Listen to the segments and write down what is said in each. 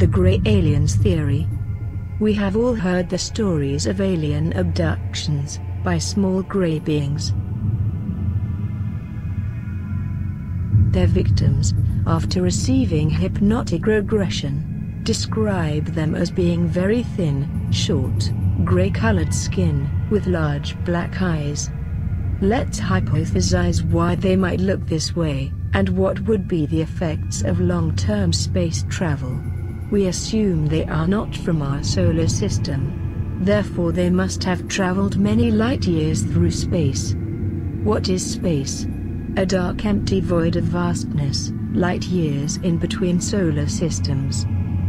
The Grey Aliens Theory We have all heard the stories of alien abductions by small grey beings. Their victims, after receiving hypnotic regression, describe them as being very thin, short, grey-colored skin, with large black eyes. Let's hypothesize why they might look this way, and what would be the effects of long-term space travel. We assume they are not from our solar system. Therefore they must have traveled many light years through space. What is space? A dark empty void of vastness, light years in between solar systems.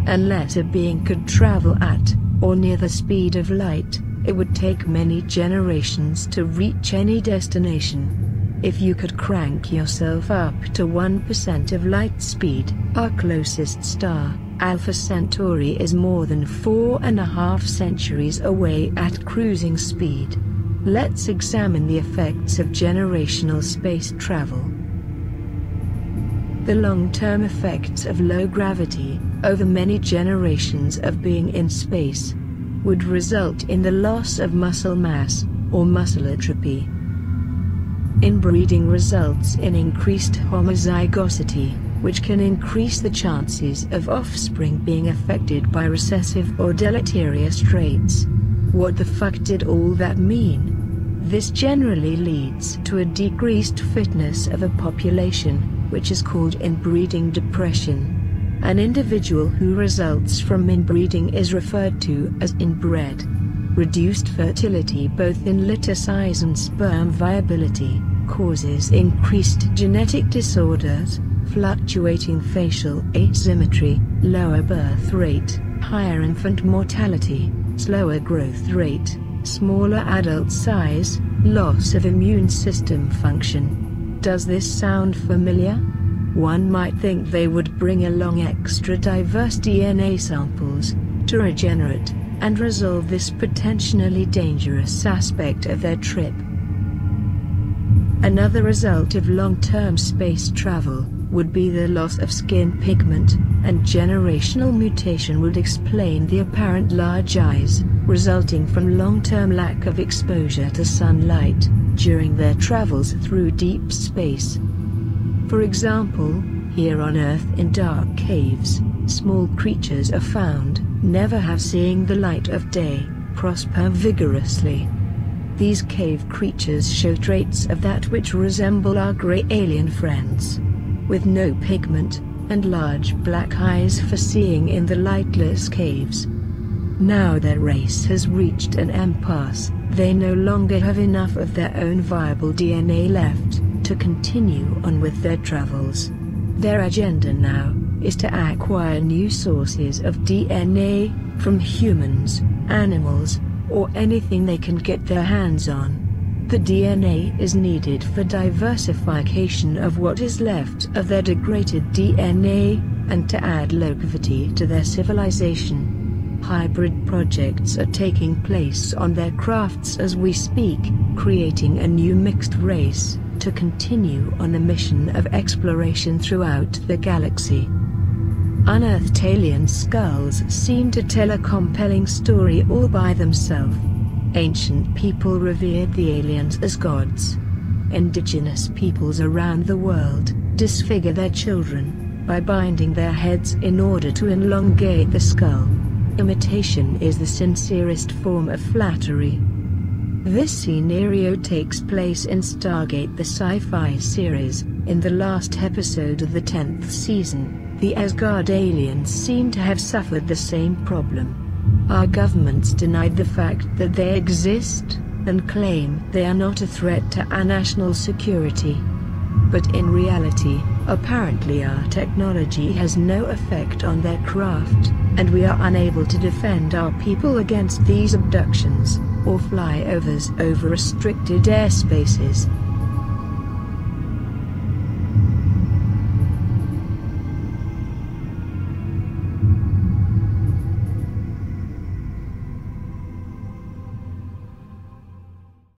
Unless a being could travel at, or near the speed of light, it would take many generations to reach any destination. If you could crank yourself up to 1% of light speed, our closest star, Alpha Centauri is more than four and a half centuries away at cruising speed. Let's examine the effects of generational space travel. The long-term effects of low gravity, over many generations of being in space, would result in the loss of muscle mass, or muscle atrophy. Inbreeding results in increased homozygosity, which can increase the chances of offspring being affected by recessive or deleterious traits. What the fuck did all that mean? This generally leads to a decreased fitness of a population, which is called inbreeding depression. An individual who results from inbreeding is referred to as inbred. Reduced fertility both in litter size and sperm viability causes increased genetic disorders, fluctuating facial asymmetry, lower birth rate, higher infant mortality, slower growth rate, smaller adult size, loss of immune system function. Does this sound familiar? One might think they would bring along extra diverse DNA samples to regenerate and resolve this potentially dangerous aspect of their trip. Another result of long-term space travel would be the loss of skin pigment, and generational mutation would explain the apparent large eyes, resulting from long-term lack of exposure to sunlight, during their travels through deep space. For example, here on Earth in dark caves, small creatures are found, never have seeing the light of day, prosper vigorously. These cave creatures show traits of that which resemble our grey alien friends with no pigment, and large black eyes for seeing in the lightless caves. Now their race has reached an impasse, they no longer have enough of their own viable DNA left, to continue on with their travels. Their agenda now, is to acquire new sources of DNA, from humans, animals, or anything they can get their hands on. The DNA is needed for diversification of what is left of their degraded DNA, and to add longevity to their civilization. Hybrid projects are taking place on their crafts as we speak, creating a new mixed race, to continue on a mission of exploration throughout the galaxy. Unearthed alien skulls seem to tell a compelling story all by themselves. Ancient people revered the aliens as gods. Indigenous peoples around the world disfigure their children by binding their heads in order to elongate the skull. Imitation is the sincerest form of flattery. This scenario takes place in Stargate the sci-fi series. In the last episode of the 10th season, the Asgard aliens seem to have suffered the same problem. Our governments denied the fact that they exist, and claim they are not a threat to our national security. But in reality, apparently our technology has no effect on their craft, and we are unable to defend our people against these abductions, or flyovers over restricted airspaces.